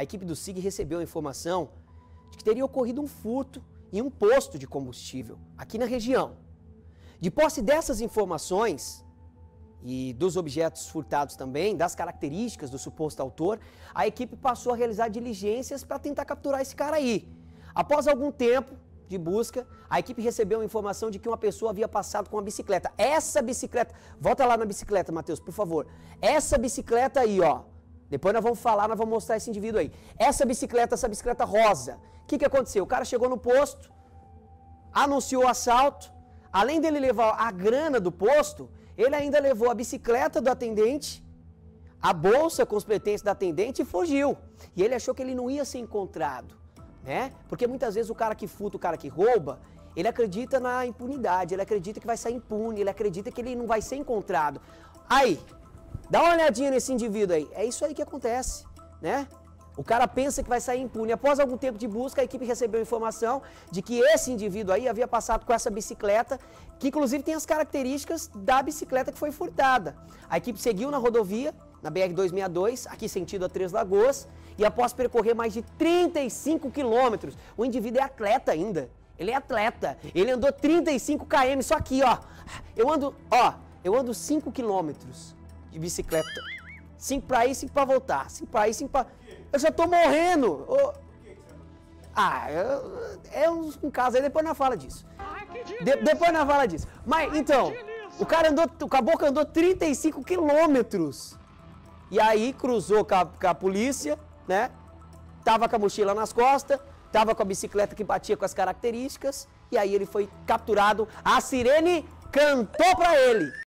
a equipe do SIG recebeu a informação de que teria ocorrido um furto em um posto de combustível aqui na região. De posse dessas informações e dos objetos furtados também, das características do suposto autor, a equipe passou a realizar diligências para tentar capturar esse cara aí. Após algum tempo de busca, a equipe recebeu a informação de que uma pessoa havia passado com uma bicicleta. Essa bicicleta, volta lá na bicicleta, Matheus, por favor. Essa bicicleta aí, ó. Depois nós vamos falar, nós vamos mostrar esse indivíduo aí. Essa bicicleta, essa bicicleta rosa. O que, que aconteceu? O cara chegou no posto, anunciou o assalto. Além dele levar a grana do posto, ele ainda levou a bicicleta do atendente, a bolsa com os pertences da atendente e fugiu. E ele achou que ele não ia ser encontrado, né? Porque muitas vezes o cara que furta, o cara que rouba, ele acredita na impunidade, ele acredita que vai sair impune, ele acredita que ele não vai ser encontrado. Aí, Dá uma olhadinha nesse indivíduo aí. É isso aí que acontece, né? O cara pensa que vai sair impune. Após algum tempo de busca, a equipe recebeu informação de que esse indivíduo aí havia passado com essa bicicleta, que inclusive tem as características da bicicleta que foi furtada. A equipe seguiu na rodovia, na BR-262, aqui sentido a Três Lagoas, e após percorrer mais de 35 quilômetros, o indivíduo é atleta ainda. Ele é atleta. Ele andou 35 km, só aqui, ó. Eu ando, ó, eu ando 5 quilômetros de bicicleta. Cinco pra ir, cinco pra voltar. Cinco pra ir, cinco pra... Eu já tô morrendo. Oh. Ah, é um, um caso aí, depois nós fala disso. De, depois nós fala disso. Mas, então, o cara andou, o caboclo andou 35 quilômetros. E aí cruzou com a, com a polícia, né? Tava com a mochila nas costas, tava com a bicicleta que batia com as características, e aí ele foi capturado. A sirene cantou pra ele.